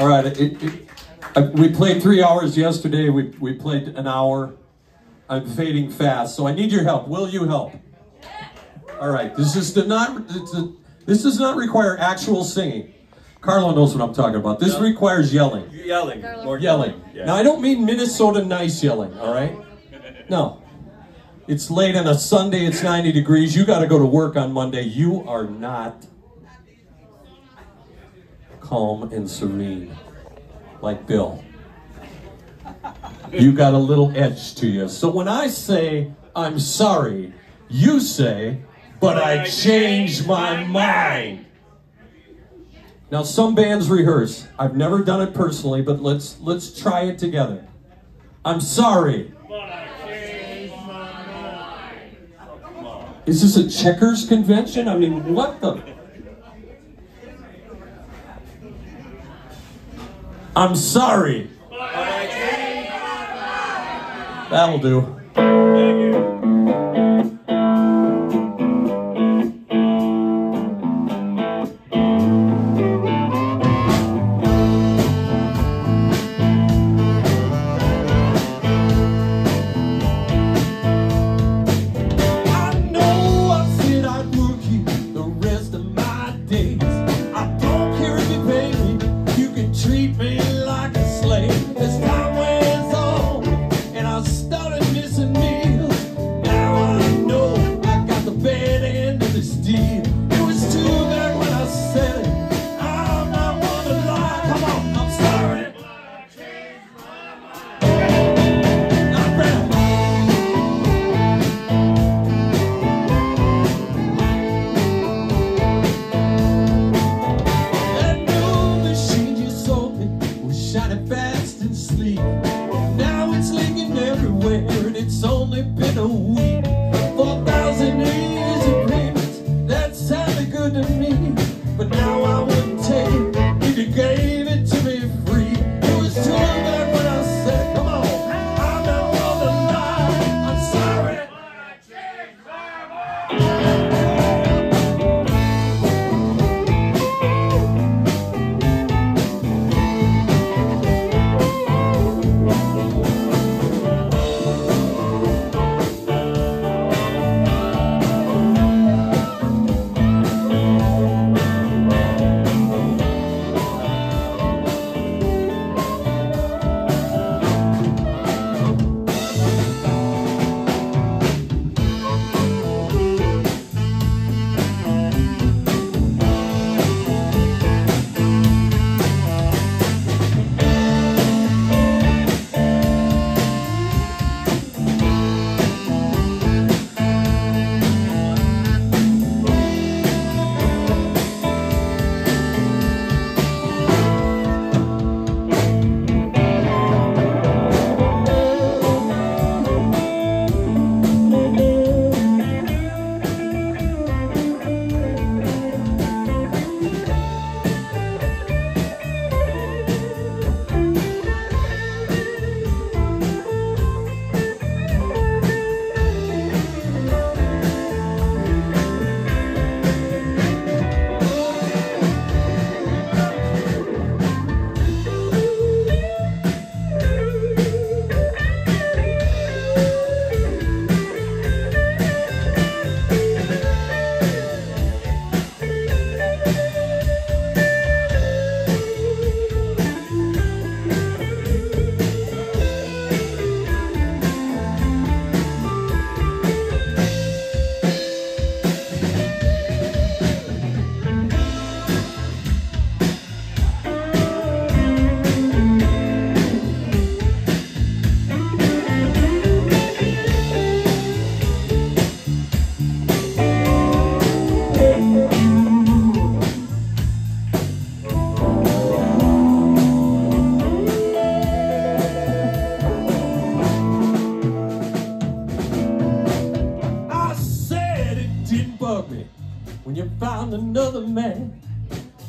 All right, it, it, uh, we played three hours yesterday. We, we played an hour. I'm fading fast, so I need your help. Will you help? All right, this is the not a, this does not require actual singing. Carlo knows what I'm talking about. This No. requires yelling. Yelling. More Yelling. Yeah. Now I don't mean Minnesota nice yelling, all right? No. It's late on a Sunday, it's 90 degrees. You got to go to work on Monday. You are not calm and serene like Bill. You got a little edge to you. So when I say I'm sorry, you say, but I changed my mind. Now some bands rehearse. I've never done it personally, but let's let's try it together. I'm sorry. Is this a checkers convention? I mean, what the? I'm sorry. That'll do. Didn't bug me when you found another man.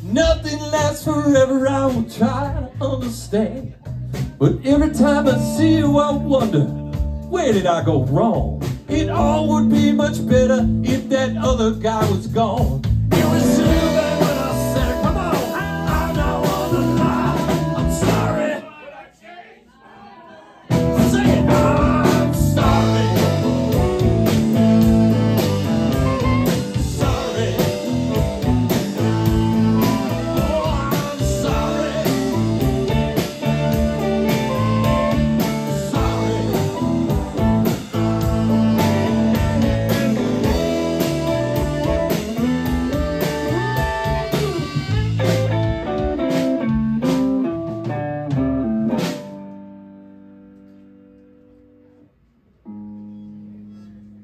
Nothing lasts forever, I will try to understand. But every time I see you, I wonder, where did I go wrong? It all would be much better if that other guy was gone.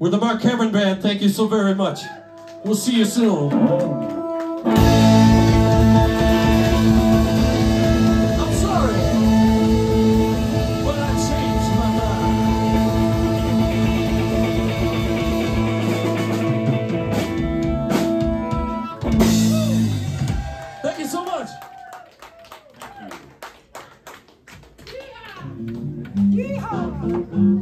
We're the Mark Cameron Band. Thank you so very much. We'll see you soon. I'm sorry, but I changed my mind. Thank you so much. Yeehaw!